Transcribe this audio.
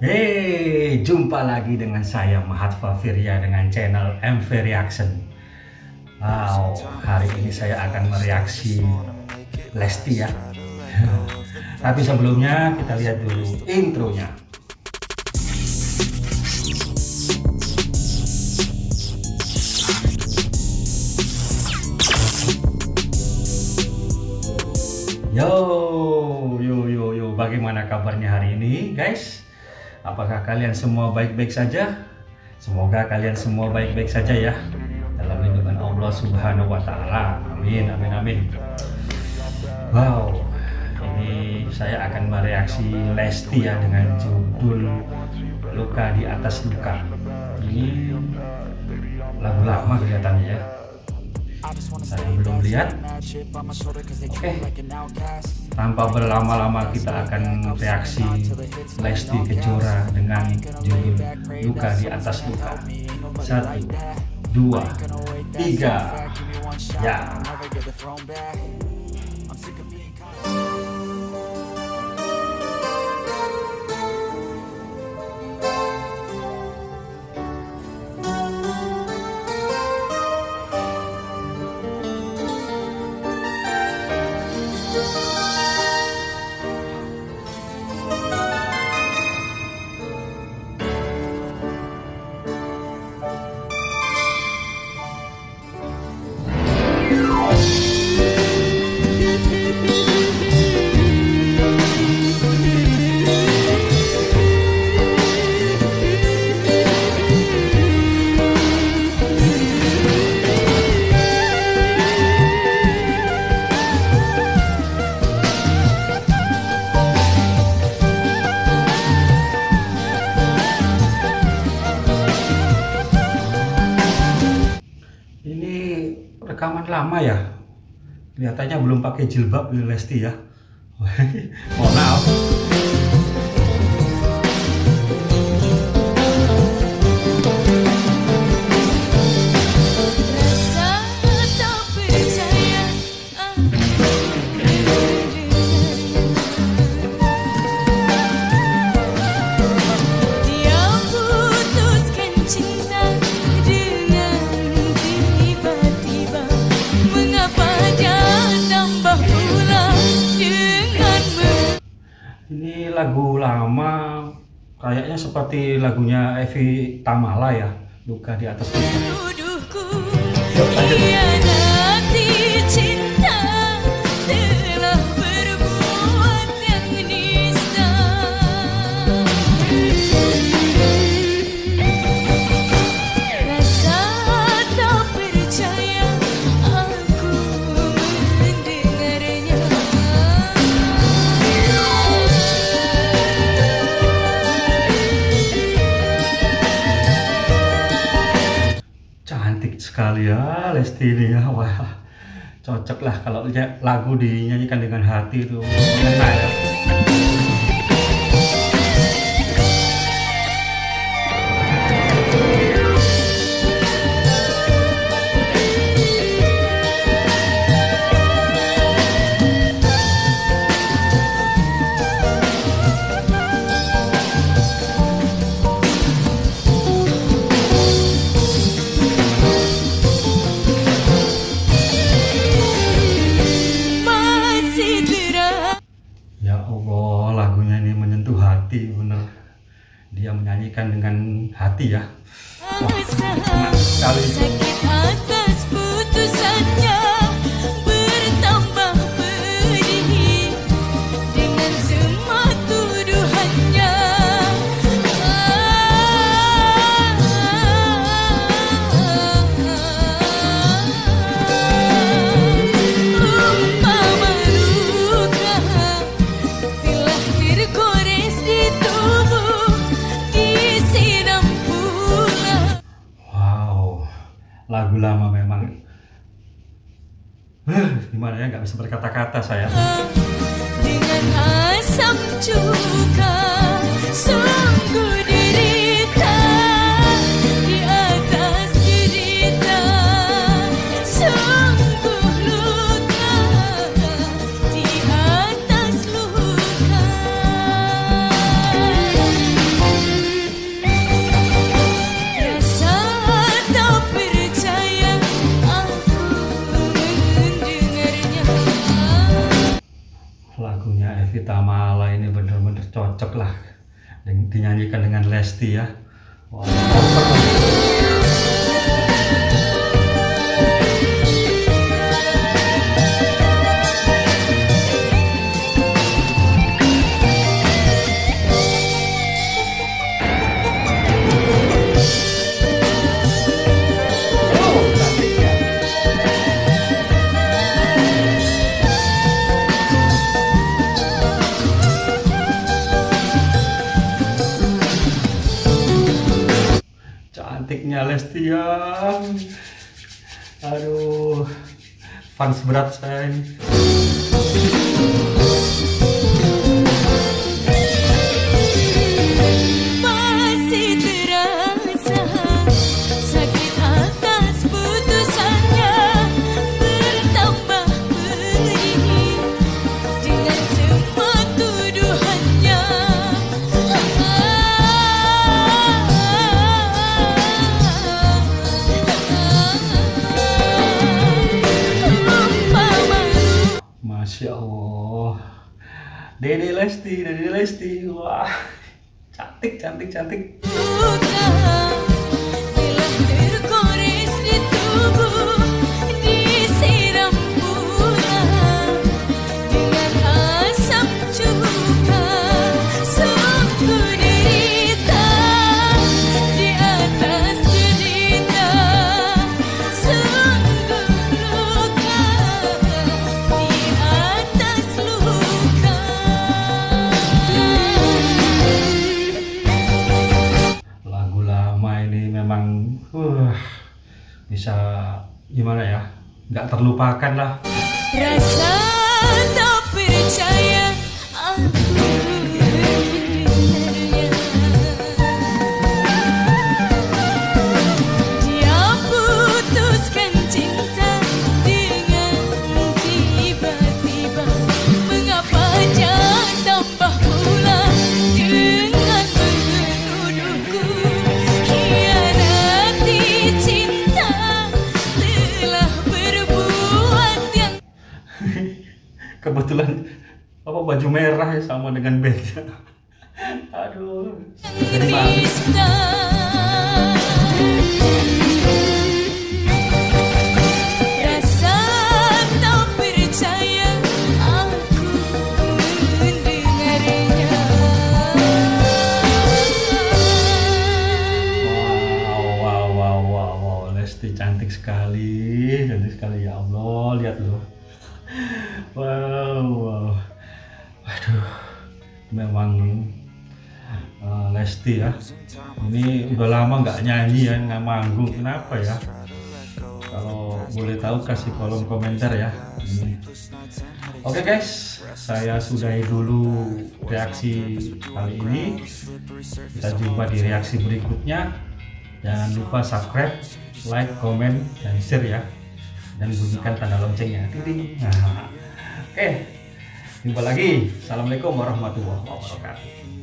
Hey, jumpa lagi dengan saya Mahatva Firya dengan channel MV Reaction. Wow, hari ini saya akan mereaksi Lesti ya. Tapi sebelumnya kita lihat dulu intronya. Yo, yo, yo, yo, bagaimana kabarnya hari ini, guys? Apakah kalian semua baik-baik saja? Semoga kalian semua baik-baik saja ya dalam lindungan Allah Subhanahu wa taala. Amin amin amin. Wow. Ini saya akan mereaksi Lesti ya dengan judul Luka di atas luka. Ini lagu lama kelihatannya ya. Saya belum lihat. Oke. Tanpa berlama-lama kita akan reaksi Lesti Kejora dengan judul Luka di atas luka. Satu, dua, tiga. Ya. Lama ya. Kelihatannya belum pakai jilbab Lesti ya. Mohon maaf. Ini lagu lama, kayaknya seperti lagunya Evi Tamala ya, Luka di atas luka. Tuduhku Yuk, lanjut. Sekali. Ya Lesti ini ya, wah cocok lah kalau lagu dinyanyikan dengan hati itu. Menyanyikan dengan hati ya. Rasa sekali. gimana ya nggak bisa berkata-kata saya. dengan asam cuka lagunya Evita Mala ini bener-bener cocok lah dinyanyikan dengan Lesti ya. Wow. Cantiknya Lestian. Aduh, fans berat saya ini. Dede Lesti, Dede Lesti. Wah, cantik, cantik, cantik. Luka gimana ya? Nggak terlupakan lah. Rasa tak percaya aku Kebetulan apa baju merah ya sama dengan bandnya. Aduh, wow, Lesti cantik sekali, cantik sekali. Ya Allah, lihat loh. Wow, wow. Waduh, memang uh, Lesti ya. Ini udah lama nggak nyanyi ya, nggak manggung. Kenapa ya? Kalau boleh tahu kasih kolom komentar ya. Oke guys, saya sudahi dulu reaksi kali ini. Kita jumpa di reaksi berikutnya. Jangan lupa subscribe, like, komen, dan share ya. Dan bunyikan tanda loncengnya. Titing. Nah, Oke, jumpa lagi. Assalamualaikum warahmatullahi wabarakatuh.